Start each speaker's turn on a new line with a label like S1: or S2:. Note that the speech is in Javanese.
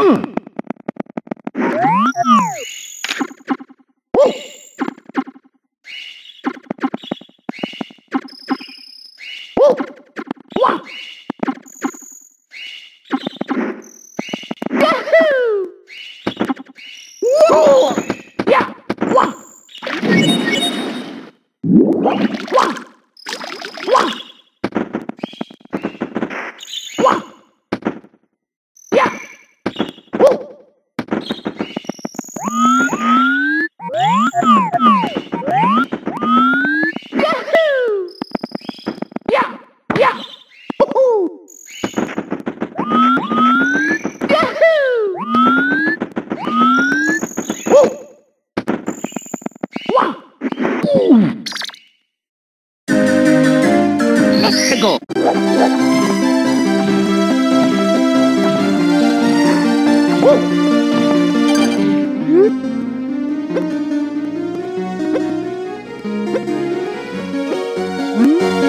S1: Boom! Hmm. go. Whoa. Mm-hmm.